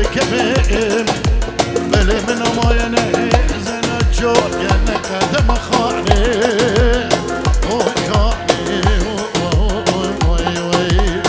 دكمين بلي من ما ينهزن الجور جنك دم خاني. وكاني وي وي وي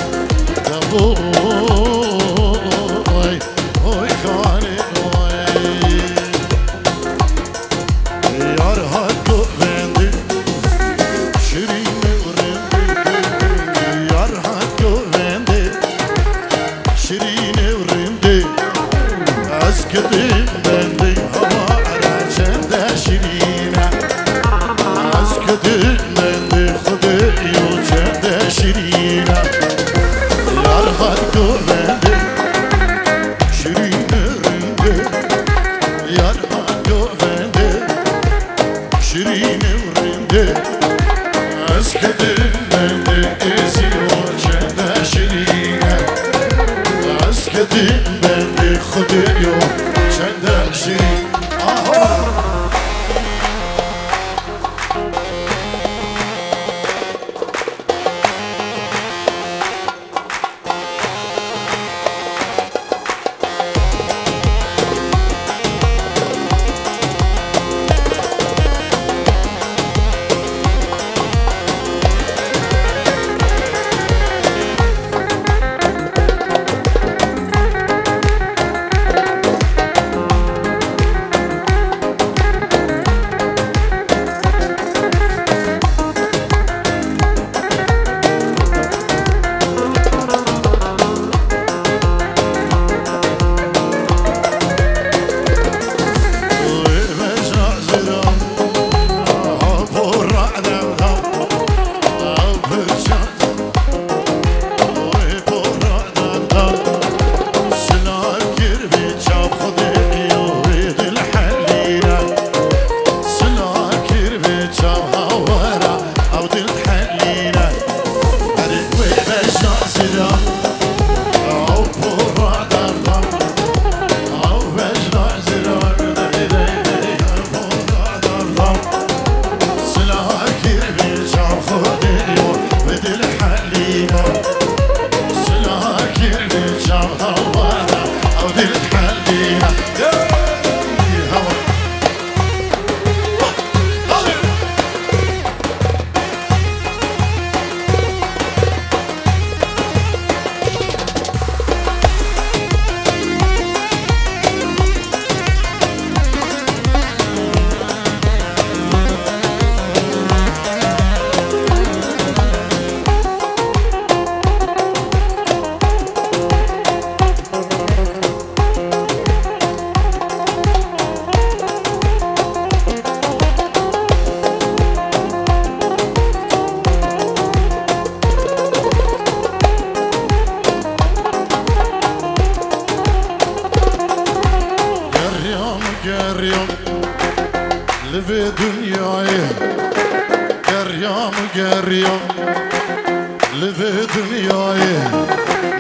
Live dünyayı.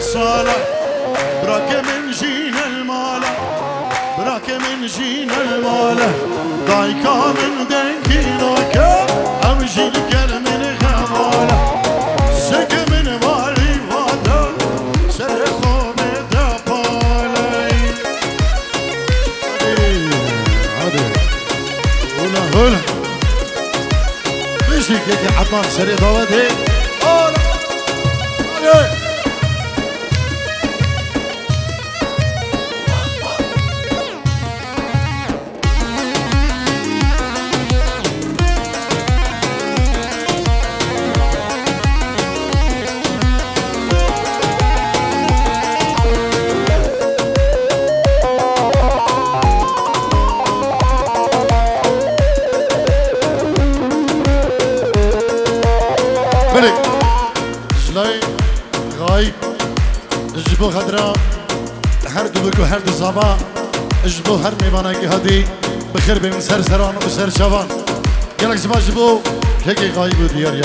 صالح براك من جينا المالة براك من جينا المالة ضايكا من دنكينوك أمجي الكل من غمالة سك من مالي وادا سرخو بدبالي هادي هلا هلا. مشي كيكي عطمان سري ضوادي. جبو خضرا هر دو بگو هر دو زبا. جبو هر میوانه که هدی بخیر سر سران و سر شوان گلک زبا جبو که غای بود دیار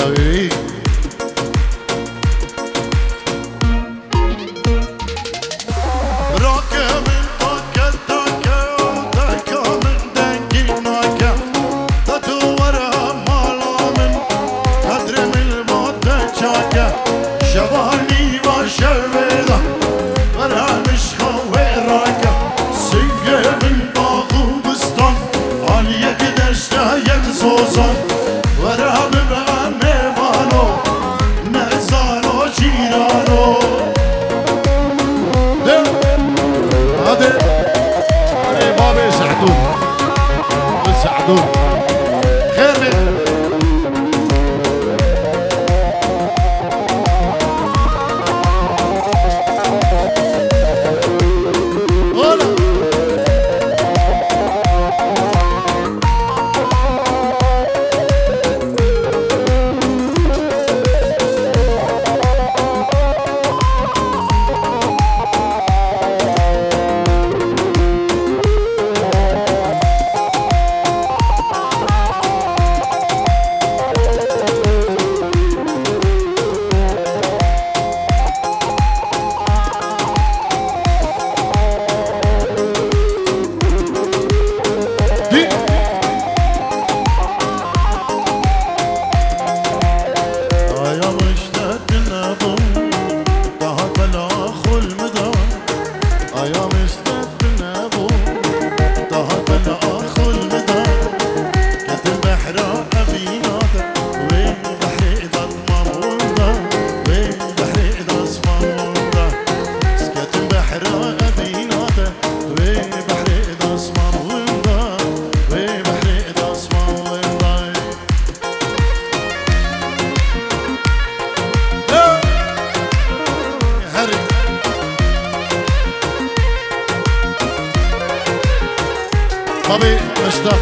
Tabi işte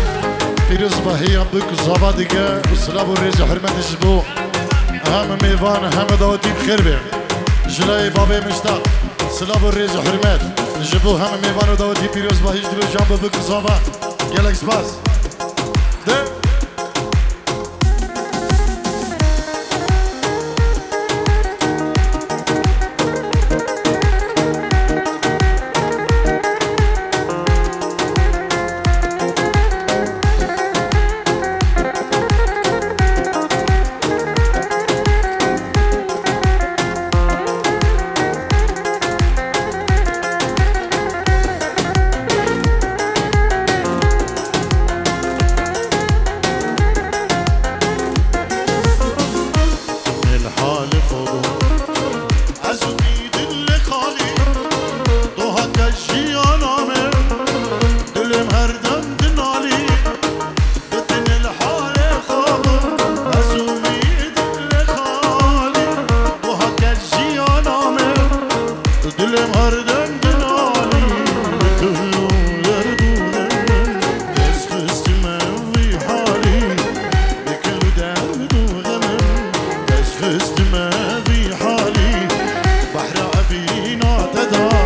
Firuz Bahiyam büyük zaba dige Uslav ve rezi hürmetiş bu Hem meyvan hem daveti bخير be Jilay babim işte Slav ve rezi hürmet Jibu hem meyvan daveti Firuz Bahiş dibe Jamba büyük zaba Gelek spas not at all.